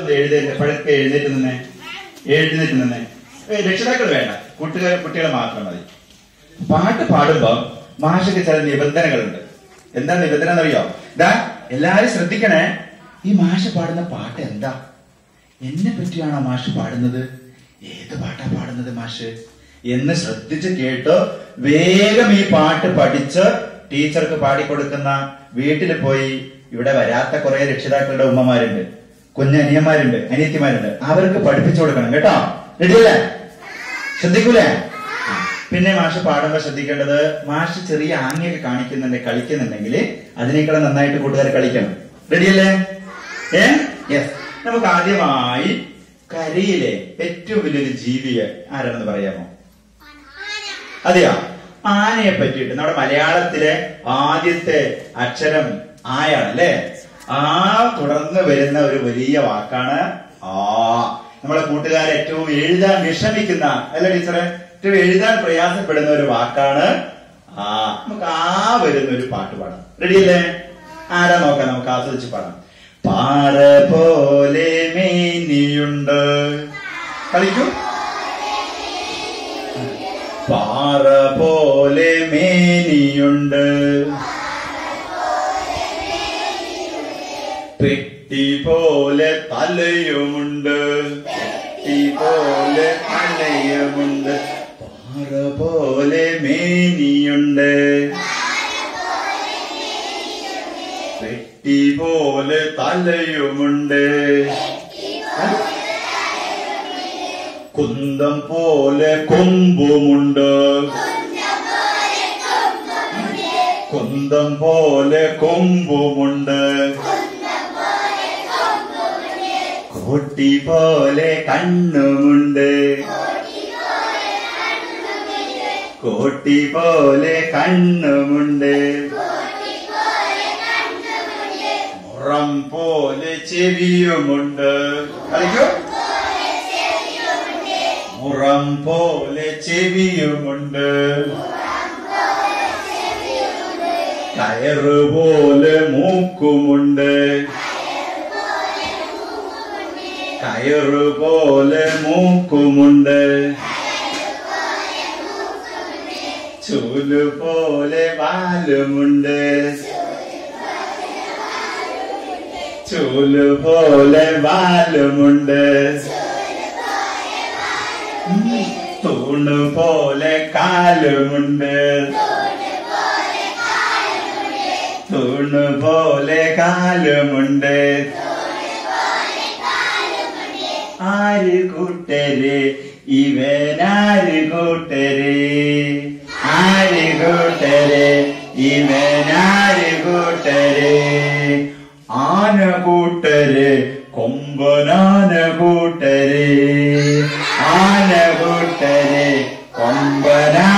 പഴക്കെ എഴുന്നേറ്റ് നിന്നെ. എഴുന്നേറ്റ് നിന്നെ. രക്ഷിതാക്കൾ വേണ്ട. കുട്ടികൾ കുട്ടികൾ മാത്രം മതി. പാട്ട് പാടുമ്പോ മാഷക്ക് ചില നിബന്ധനകളുണ്ട്. എന്താ നിബന്ധന എന്നറിയോ? ഇതാ എല്ലാരും ശ്രദ്ധിക്കണേ. ഈ മാഷ പാടുന്ന പാട്ട് എന്താ? എന്നെ പറ്റിയാണോ മാഷ് പാടുന്നത്? ഏത് പാട്ടാ പാടുന്നത് മാഷ് എന്ന് ശ്രദ്ധിച്ച് കേട്ട് വേഗം ഈ പാട്ട് പഠിച്ച് ടീച്ചർക്ക് പാടിക്കൊടുക്കുന്ന വീട്ടിൽ പോയി ഇവിടെ വരാത്ത കുറെ രക്ഷിതാക്കളുടെ ഉമ്മമാരുണ്ട്. കുഞ്ഞനിയന്മാരുണ്ട് അനിയത്തിമാരുണ്ട്. അവർക്ക് പഠിപ്പിച്ചു കൊടുക്കണം കേട്ടോ? റെഡിയല്ലേ ശ്രദ്ധിക്കൂലേ. പിന്നെ മാഷ് പാടുമ്പോ ശ്രദ്ധിക്കേണ്ടത് മാഷ് ചെറിയ ആംഗ്യൊക്കെ കാണിക്കുന്നുണ്ട് കളിക്കുന്നുണ്ടെങ്കിൽ അതിനേക്കാളും നന്നായിട്ട് കൂട്ടുകാർ കളിക്കണം. റെഡിയല്ലേ ഏ? യെസ് നമുക്ക് ആദ്യമായി കരയിലെ ഏറ്റവും വലിയൊരു ജീവിയെ ആരാണെന്ന് പറയാമോ? അതെയോ? ആനയെ പറ്റിയിട്ട്. നമ്മുടെ മലയാളത്തിലെ ആദ്യത്തെ അക്ഷരം ആയാണ് അല്ലേ ആ തുടർന്ന് വരുന്ന ഒരു വലിയ വാക്കാണ് ആ. നമ്മളെ കൂട്ടുകാരെ ഏറ്റവും എഴുതാൻ വിഷമിക്കുന്ന അല്ല ടീച്ചറെ? ഏറ്റവും എഴുതാൻ പ്രയാസപ്പെടുന്ന ഒരു വാക്കാണ് ആ. നമുക്ക് ആ വരുന്ന ഒരു പാട്ട് പാടാം. റെഡിയല്ലേ? ആരാ നോക്കാം? നമുക്ക് ആസ്വദിച്ച് പാടാം. പാറ പോലെ മേനിയുണ്ട്. കളിക്കൂ. പാറ പോലെ മേനിയുണ്ട്. പെട്ടി പോലെ തലയുമുണ്ട്. പെട്ടി പോലെ തലയുമുണ്ട്. പാറ പോലെ മേനിയുണ്ട്. പെട്ടി പോലെ തലയുമുണ്ട്. കുന്തം പോലെ കൊമ്പുമുണ്ട്. കുന്തം പോലെ കൊമ്പുമുണ്ട്. കോട്ടി പോലെ കണ്ണുമുണ്ട്. കോട്ടി പോലെ കണ്ണുമുണ്ട്. മുറം പോലെ ചെവിയുമുണ്ട്. മുറം പോലെ ചെവിയുമുണ്ട്. കയറ് പോലെ മൂക്കുമുണ്ട്. കയറ് പോലെ മൂക്കുമുണ്ട്. ചൂൽ പോലെ വാലുമുണ്ട്. ചൂൽ പോലെ വാലുമുണ്ട്. തൂണ് പോലെ കാലുമുണ്ട്. തൂണ് പോലെ കാലുമുണ്ട്. ആര് കൂട്ടര്? ഇവനാര് കൂട്ടര്? ആര് കൂട്ടര്? ഇവനാര് കൂട്ടര്? ആന കൂട്ടര് കൊമ്പനാന കൂട്ടര്. ആന കൂട്ടര് കൊമ്പനാ